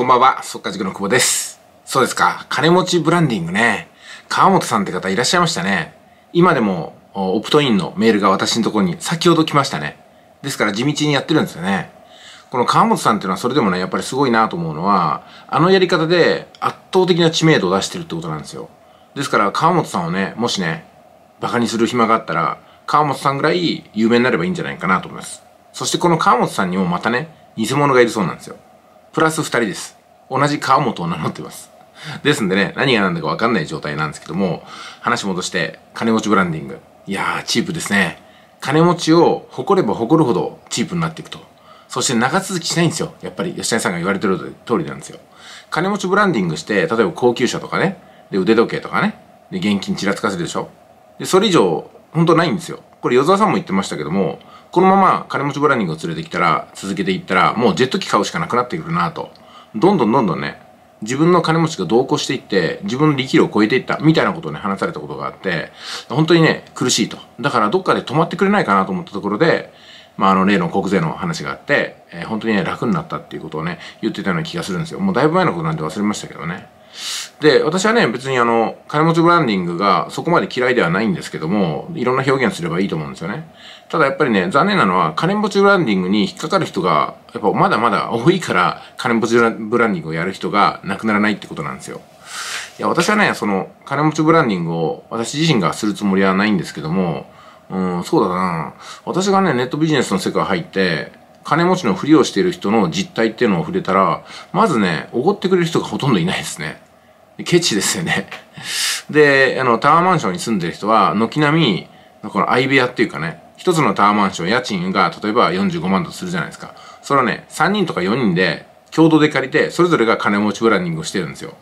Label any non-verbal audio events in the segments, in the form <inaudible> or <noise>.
こんばんは、速稼塾の久保です。そうですか、金持ちブランディングね。川本さんって方いらっしゃいましたね。今でも、オプトインのメールが私のところに先ほど来ましたね。ですから地道にやってるんですよね。この川本さんっていうのはそれでもね、やっぱりすごいなと思うのは、あのやり方で圧倒的な知名度を出してるってことなんですよ。ですから川本さんをね、もしね、バカにする暇があったら、川本さんぐらい有名になればいいんじゃないかなと思います。そしてこの川本さんにもまたね、偽物がいるそうなんですよ。プラス二人です。同じ川本を名乗ってます。ですんでね、何が何だか分かんない状態なんですけども、話戻して、金持ちブランディング。いやー、チープですね。金持ちを誇れば誇るほどチープになっていくと。そして長続きしないんですよ。やっぱり吉谷さんが言われてる通りなんですよ。金持ちブランディングして、例えば高級車とかね、で腕時計とかね、で現金ちらつかせるでしょ。で、それ以上、本当ないんですよ。これ、与沢さんも言ってましたけども、このまま金持ちブランディングを連れてきたら、続けていったら、もうジェット機買うしかなくなってくるなと。どんどんどんどんね、自分の金持ちが同行していって、自分の力量を超えていった、みたいなことをね、話されたことがあって、本当にね、苦しいと。だから、どっかで止まってくれないかなと思ったところで、まあ、あの、例の国税の話があって、えー本当にね、楽になったっていうことをね、言ってたような気がするんですよ。もうだいぶ前のことなんで忘れましたけどね。で、私はね、別にあの、金持ちブランディングがそこまで嫌いではないんですけども、いろんな表現すればいいと思うんですよね。ただやっぱりね、残念なのは、金持ちブランディングに引っかかる人が、やっぱまだまだ多いから、金持ちブランディングをやる人がなくならないってことなんですよ。いや、私はね、その、金持ちブランディングを私自身がするつもりはないんですけども、うん、そうだな私がね、ネットビジネスの世界入って、金持ちのふりをしている人の実態っていうのを触れたら、まずね、おごってくれる人がほとんどいないですね。ケチですよね。<laughs> で、あの、タワーマンションに住んでる人は、軒並み、この相部屋っていうかね、一つのタワーマンション、家賃が例えば45万とするじゃないですか。それはね、3人とか4人で共同で借りて、それぞれが金持ちブランディングをしてるんですよ。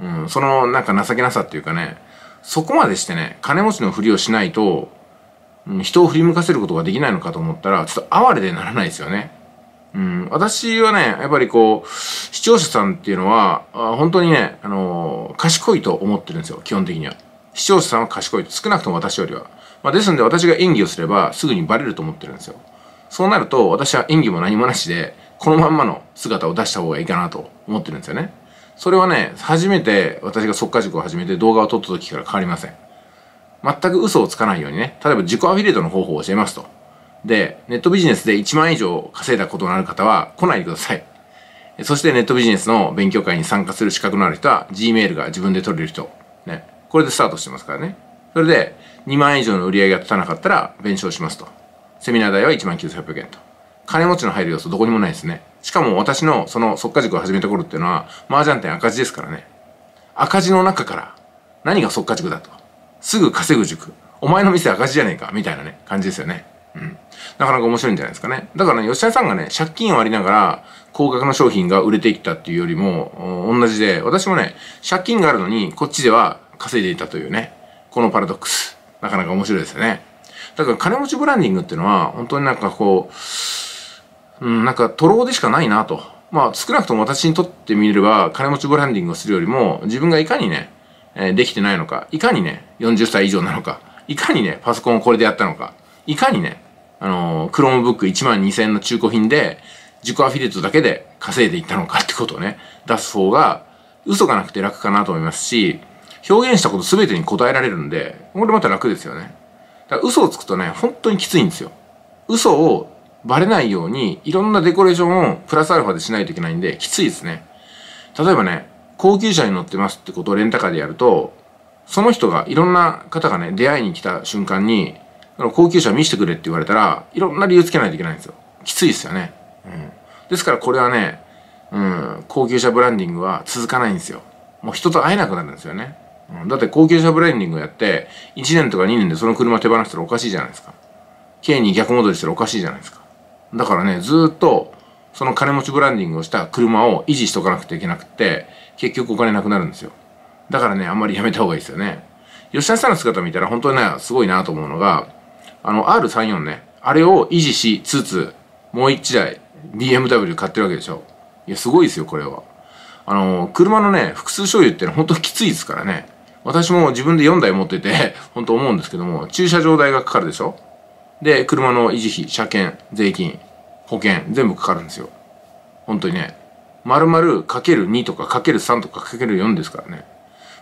うん、そのなんか情けなさっていうかね、そこまでしてね、金持ちのふりをしないと、人を振り向かせることができないのかと思ったら、ちょっと哀れでならないですよね。うん、私はね、やっぱりこう、視聴者さんっていうのは、本当にね、あのー賢いと思ってるんですよ、基本的には。視聴者さんは賢いと。少なくとも私よりは。まあ、ですので私が演技をすればすぐにバレると思ってるんですよ。そうなると、私は演技も何もなしで、このまんまの姿を出した方がいいかなと思ってるんですよね。それはね、初めて私が速稼塾を始めて動画を撮った時から変わりません。全く嘘をつかないようにね、例えば自己アフィリエイトの方法を教えますと。で、ネットビジネスで1万円以上稼いだことのある方は来ないでください。そしてネットビジネスの勉強会に参加する資格のある人は Gmail が自分で取れる人。ね。これでスタートしてますからね。それで2万円以上の売り上げが立たなかったら弁償しますと。セミナー代は1万9800円と。金持ちの入る要素どこにもないですね。しかも私のその速稼塾を始めた頃っていうのは麻雀店赤字ですからね。赤字の中から何が速稼塾だと。すぐ稼ぐ塾。お前の店赤字じゃねえかみたいなね、感じですよね。うん。なかなか面白いんじゃないですかね。だからね、吉田さんがね、借金をありながら、高額の商品が売れていったっていうよりも、同じで、私もね、借金があるのに、こっちでは稼いでいたというね、このパラドックス。なかなか面白いですよね。だから金持ちブランディングっていうのは、本当になんかこう、うん、なんか、徒労でしかないなと。まあ、少なくとも私にとってみれば、金持ちブランディングをするよりも、自分がいかにね、えーできてないのか、いかにね、40歳以上なのか、いかにね、パソコンをこれでやったのか、いかにね、あのー、クロームブック1万2000の中古品で、自己アフィリエイトだけで稼いでいったのかってことをね、出す方が、嘘がなくて楽かなと思いますし、表現したこと全てに答えられるんで、これまた楽ですよね。だから嘘をつくとね、本当にきついんですよ。嘘をバレないように、いろんなデコレーションをプラスアルファでしないといけないんで、きついですね。例えばね、高級車に乗ってますってことをレンタカーでやると、その人が、いろんな方がね、出会いに来た瞬間に、あの高級車見せてくれって言われたら、いろんな理由つけないといけないんですよ。きついですよね。うん。ですからこれはね、うん、高級車ブランディングは続かないんですよ。もう人と会えなくなるんですよね。うん、だって高級車ブランディングをやって、1年とか2年でその車手放したらおかしいじゃないですか。K に逆戻りしたらおかしいじゃないですか。だからね、ずっと、その金持ちブランディングをした車を維持しとかなくていけなくて、結局お金なくなるんですよ。だからね、あんまりやめた方がいいですよね。吉田さんの姿見たら本当にね、すごいなと思うのが、あの、R34 ね、あれを維持しつつ、もう一台、BMW 買ってるわけでしょ。いや、すごいですよ、これは。あの、車のね、複数所有ってのは本当きついですからね。私も自分で4台持ってて、<laughs> 本当思うんですけども、駐車場代がかかるでしょで、車の維持費、車検、税金、保険、全部かかるんですよ。本当にね。丸々かける2とかかける3とかかける4ですからね。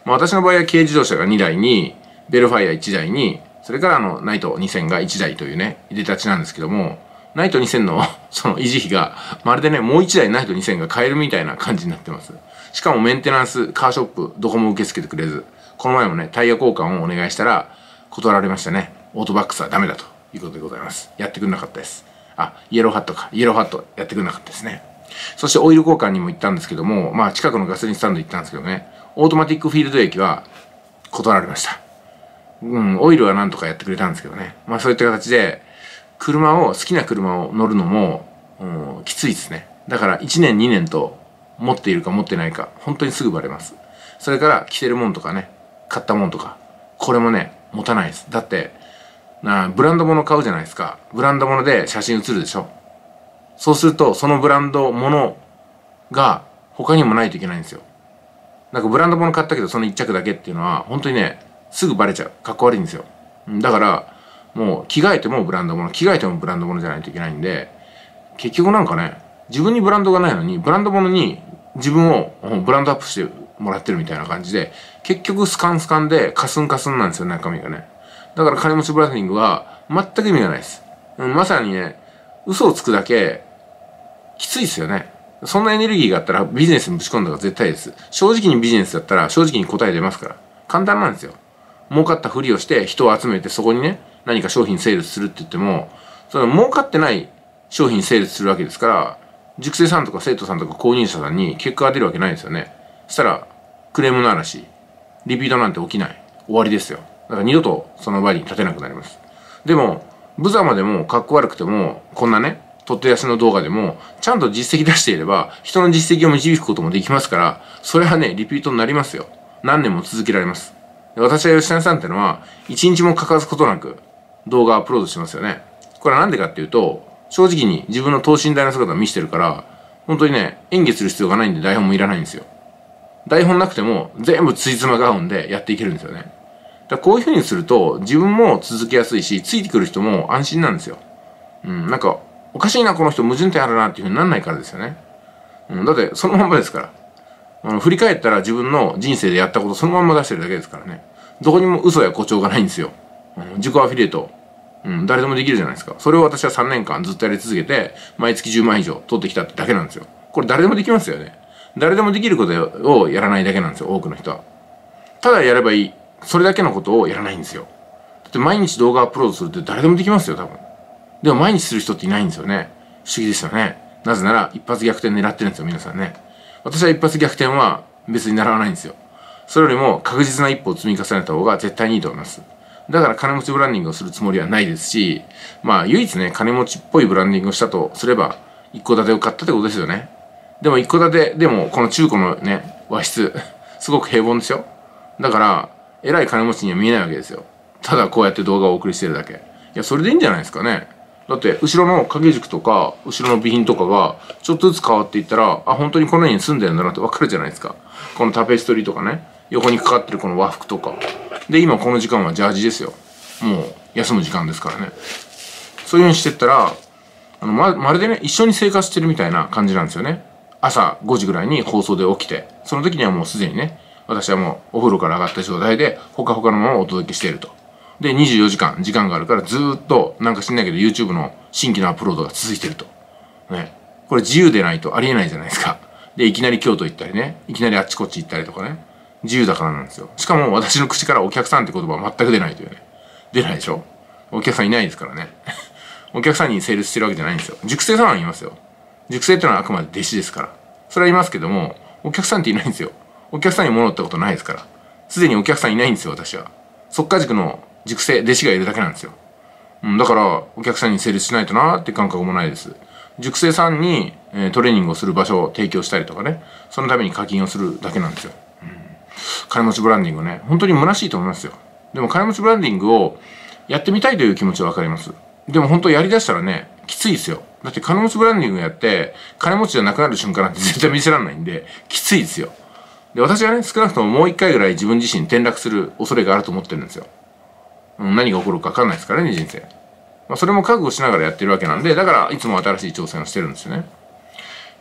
まあ私の場合は軽自動車が2台に、ベルファイア1台に、それからあの、ナイト2000が1台というね、入れ立ちなんですけども、ナイト2000の <laughs> その維持費が、まるでね、もう1台ナイト2000が買えるみたいな感じになってます。しかもメンテナンス、カーショップ、どこも受け付けてくれず、この前もね、タイヤ交換をお願いしたら、断られましたね。オートバックスはダメだということでございます。やってくれなかったです。あ、イエローハットか。イエローハットやってくれなかったですね。そしてオイル交換にも行ったんですけども、まあ近くのガソリンスタンド行ったんですけどね、オートマティックフィールド駅は断られました。うん、オイルはなんとかやってくれたんですけどね。まあそういった形で、車を、好きな車を乗るのも、うん、きついですね。だから1年2年と持っているか持ってないか、本当にすぐバレます。それから着てるもんとかね、買ったもんとか、これもね、持たないです。だって、なブランド物買うじゃないですか。ブランド物で写真写るでしょ。そうすると、そのブランド物が他にもないといけないんですよ。なんかブランド物買ったけどその一着だけっていうのは、本当にね、すぐバレちゃう。かっこ悪いんですよ。だから、もう着替えてもブランド物、着替えてもブランド物じゃないといけないんで、結局なんかね、自分にブランドがないのに、ブランド物に自分をブランドアップしてもらってるみたいな感じで、結局スカンスカンでカスンカスンなんですよ、中身がね。だから金持ちブランディングは全く意味がないです。まさにね、嘘をつくだけきついですよね。そんなエネルギーがあったらビジネスにぶち込んだ方が絶対です。正直にビジネスだったら正直に答え出ますから。簡単なんですよ。儲かったふりをして人を集めてそこにね、何か商品セールスするって言っても、その儲かってない商品セールスするわけですから、塾生さんとか生徒さんとか購入者さんに結果が出るわけないですよね。そしたら、クレームの嵐、リピートなんて起きない。終わりですよ。だから二度とその場に立てなくなります。でも、ブザまでもかっこ悪くても、こんなね、とってやすの動画でも、ちゃんと実績出していれば、人の実績を導くこともできますから、それはね、リピートになりますよ。何年も続けられます。私は吉谷さんってのは、一日も欠かすことなく動画アップロードしますよね。これはなんでかっていうと、正直に自分の等身大の姿を見せてるから、本当にね、演技する必要がないんで台本もいらないんですよ。台本なくても全部ついつまが合うんでやっていけるんですよね。だこういう風にすると自分も続けやすいし、ついてくる人も安心なんですよ。うん、なんか、おかしいな、この人矛盾点あるなっていう風になんないからですよね。うん、だってそのまんまですから。あの振り返ったら自分の人生でやったことそのまんま出してるだけですからね。どこにも嘘や誇張がないんですよ。うん、自己アフィリエイト。うん、誰でもできるじゃないですか。それを私は3年間ずっとやり続けて、毎月10万以上取ってきたってだけなんですよ。これ誰でもできますよね。誰でもできることをやらないだけなんですよ、多くの人は。ただやればいい。それだけのことをやらないんですよ。だって毎日動画アップロードするって誰でもできますよ、多分。でも毎日する人っていないんですよね。不思議ですよね。なぜなら一発逆転狙ってるんですよ、皆さんね。私は一発逆転は別に習わないんですよ。それよりも確実な一歩を積み重ねた方が絶対にいいと思います。だから金持ちブランディングをするつもりはないですし、まあ唯一ね、金持ちっぽいブランディングをしたとすれば、一戸建てを買ったってことですよね。でも一戸建てでもこの中古のね、和室、すごく平凡ですよ。だから、偉い金持ちには見えないわけですよ。ただこうやって動画をお送りしてるだけ。いや、それでいいんじゃないですかね。だって、後ろの掛け軸とか、後ろの備品とかが、ちょっとずつ変わっていったら、あ、本当にこの家に住んでるんだなってわかるじゃないですか。このタペストリーとかね、横にかかってるこの和服とか。で、今この時間はジャージですよ。もう、休む時間ですからね。そういうようにしてったら、あの、ま、まるでね、一緒に生活してるみたいな感じなんですよね。朝5時ぐらいに放送で起きて、その時にはもうすでにね、私はもうお風呂から上がった状態で、ほかほかのままお届けしていると。で、24時間、時間があるからずっと、なんか知んないけど YouTube の新規のアップロードが続いてると。ね。これ自由でないとありえないじゃないですか。で、いきなり京都行ったりね、いきなりあっちこっち行ったりとかね。自由だからなんですよ。しかも私の口からお客さんって言葉は全く出ないというね。出ないでしょ？お客さんいないですからね。お客さんに成立してるわけじゃないんですよ。熟成さんはいますよ。熟成ってのはあくまで弟子ですから。それはいますけども、お客さんっていないんですよ。お客さんに物ってことないですから。すでにお客さんいないんですよ、私は。速稼塾の熟成、弟子がいるだけなんですよ。うん、だから、お客さんに成立しないとなーって感覚もないです。熟成さんに、えー、トレーニングをする場所を提供したりとかね、そのために課金をするだけなんですよ。うん、金持ちブランディングね、本当に虚しいと思いますよ。でも金持ちブランディングをやってみたいという気持ちはわかります。でも本当やりだしたらね、きついですよ。だって金持ちブランディングやって、金持ちじゃなくなる瞬間なんて絶対見せられないんで、きついですよ。で、私はね、少なくとももう一回ぐらい自分自身転落する恐れがあると思ってるんですよ。何が起こるか分かんないですからね、人生。まあ、それも覚悟しながらやってるわけなんで、だからいつも新しい挑戦をしてるんですよね。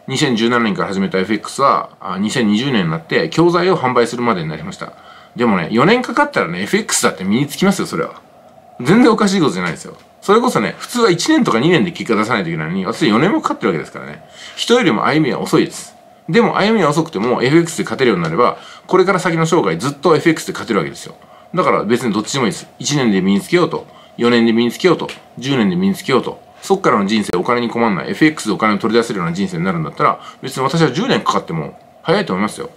2017年から始めた FX は、2020年になって教材を販売するまでになりました。でもね、4年かかったらね、FX だって身につきますよ、それは。全然おかしいことじゃないですよ。それこそね、普通は1年とか2年で結果出さないといけないのに、私4年もかかってるわけですからね。人よりも歩みは遅いです。でも歩みは遅くても FX で勝てるようになれば、これから先の生涯ずっと FX で勝てるわけですよ。だから別にどっちでもいいです。1年で身につけようと、4年で身につけようと、10年で身につけようと、そっからの人生お金に困んない、FX でお金を取り出せるような人生になるんだったら、別に私は10年かかっても早いと思いますよ。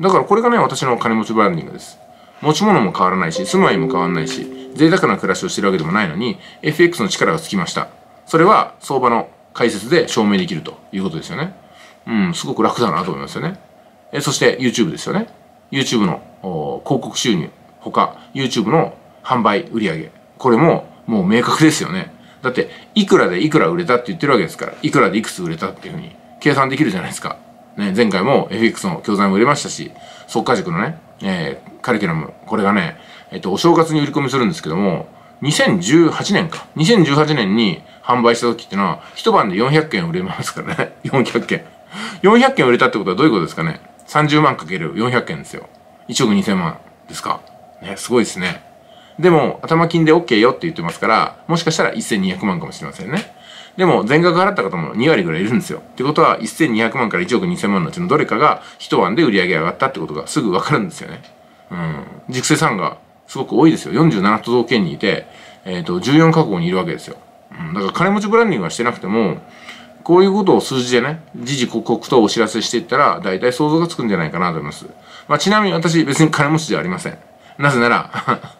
だからこれがね、私の金持ちブランディングです。持ち物も変わらないし、住まいも変わらないし、贅沢な暮らしをしてるわけでもないのに、FX の力がつきました。それは相場の解説で証明できるということですよね。うん、すごく楽だなと思いますよね。えそして YouTube ですよね。YouTube の広告収入、他、YouTube の販売売上これももう明確ですよね。だって、いくらでいくら売れたって言ってるわけですから、いくらでいくつ売れたっていうふうに計算できるじゃないですか。ね、前回も FX の教材も売れましたし、速稼塾のね、えー、カリキュラム、これがね、えっと、お正月に売り込みするんですけども、2018年か。2018年に販売した時ってのは、一晩で400件売れますからね。400件。400件売れたってことはどういうことですかね？30万かける400件ですよ。1億2000万ですか？ね、すごいですね。でも、頭金で OK よって言ってますから、もしかしたら1200万かもしれませんね。でも、全額払った方も2割ぐらいいるんですよ。ってことは、1200万から1億2000万のうちのどれかが一晩で売り上げ上がったってことがすぐわかるんですよね。うん。熟成さんがすごく多いですよ。47都道県にいて、えっ、ー、と、14カ国にいるわけですよ。うん。だから金持ちブランディングはしてなくても、こういうことを数字でね、時々刻々とお知らせしていったら、大体想像がつくんじゃないかなと思います。まあ、ちなみに私別に金持ちではありません。なぜなら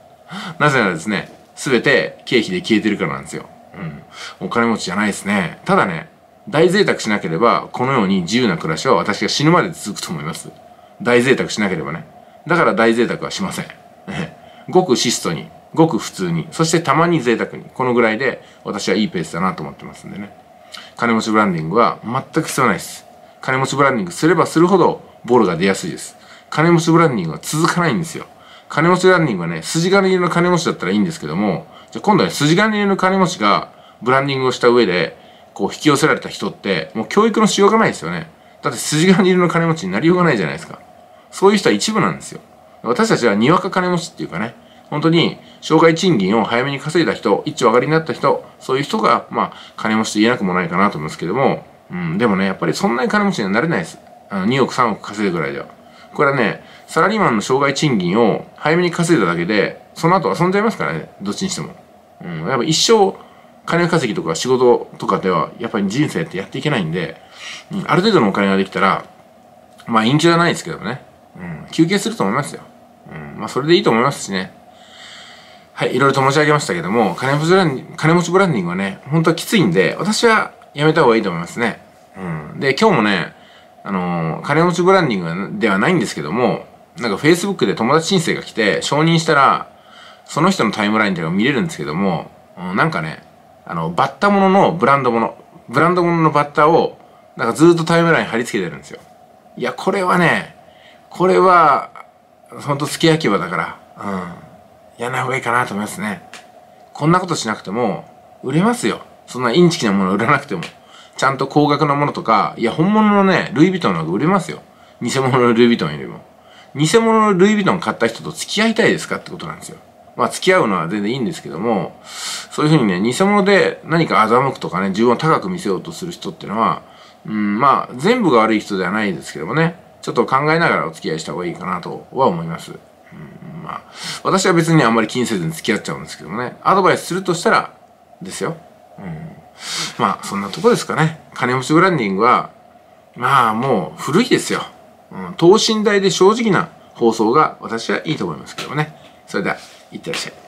<laughs> なぜならですね、すべて経費で消えてるからなんですよ。うん。お金持ちじゃないですね。ただね、大贅沢しなければ、このように自由な暮らしは私が死ぬまで続くと思います。大贅沢しなければね。だから大贅沢はしません。<laughs> ごく質素に、ごく普通に、そしてたまに贅沢に、このぐらいで私はいいペースだなと思ってますんでね。金持ちブランディングは全く必要ないです。金持ちブランディングすればするほどボールが出やすいです。金持ちブランディングは続かないんですよ。金持ちブランディングはね、筋金入りの金持ちだったらいいんですけども、じゃ今度は、ね、筋金入りの金持ちがブランディングをした上で、こう引き寄せられた人って、もう教育のしようがないですよね。だって筋金入りの金持ちになりようがないじゃないですか。そういう人は一部なんですよ。私たちはにわか金持ちっていうかね、本当に障害賃金を早めに稼いだ人、一丁上がりになった人、そういう人が、まあ、金持ちと言えなくもないかなと思うんですけども、うん、でもね、やっぱりそんなに金持ちにはなれないです。あの、2億3億稼いぐらいでは。これはね、サラリーマンの障害賃金を早めに稼いだだけで、その後遊んじゃいますからね、どっちにしても。うん、やっぱ一生、金稼ぎとか仕事とかでは、やっぱり人生ってやっていけないんで、うん、ある程度のお金ができたら、まあ、陰気じゃないですけどね、うん、休憩すると思いますよ。うん、まあ、それでいいと思いますしね。はい、いろいろと申し上げましたけども、金持ちブランディング、金持ちブランディングはね、本当はきついんで、私はやめた方がいいと思いますね。うん。で、今日もね、あのー、金持ちブランディングではないんですけども、なんか Facebook で友達申請が来て、承認したら、その人のタイムラインっていうのが見れるんですけども、うん、なんかね、あの、バッタもののブランドもの、ブランドもののバッタを、なんかずっとタイムライン貼り付けてるんですよ。いや、これはね、これは、ほんと付け焼き場だから、うん。やんない方がいいかなと思いますね。こんなことしなくても、売れますよ。そんなインチキなもの売らなくても。ちゃんと高額なものとか、いや、本物のね、ルイ・ヴィトンの方が売れますよ。偽物のルイ・ヴィトンよりも。偽物のルイ・ヴィトン買った人と付き合いたいですかってことなんですよ。まあ、付き合うのは全然いいんですけども、そういうふうにね、偽物で何か欺くとかね、自分を高く見せようとする人っていうのは、うん、まあ、全部が悪い人ではないですけどもね、ちょっと考えながらお付き合いした方がいいかなとは思います。うん、まあ、私は別にあんまり気にせずに付き合っちゃうんですけどもね、アドバイスするとしたら、ですよ。うん、まあ、そんなとこですかね。金持ちブランディングは、まあ、もう古いですよ。うん、等身大で正直な放送が私はいいと思いますけどもね。それでは、いってらっしゃい。